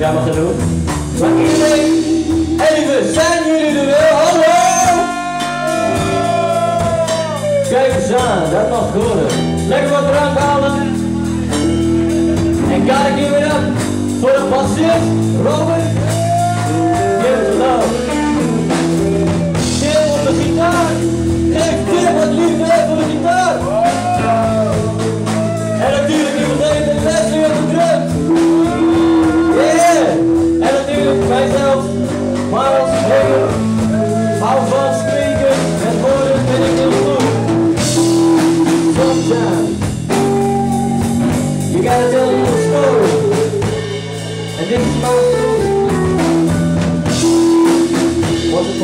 Ja, mag je doen? Maar iedereen, even, zijn jullie de wel? Hallo! Kijk eens aan, dat mag gewoon. Lekker wat drank halen. En kijk hier weer af voor de passie Robert.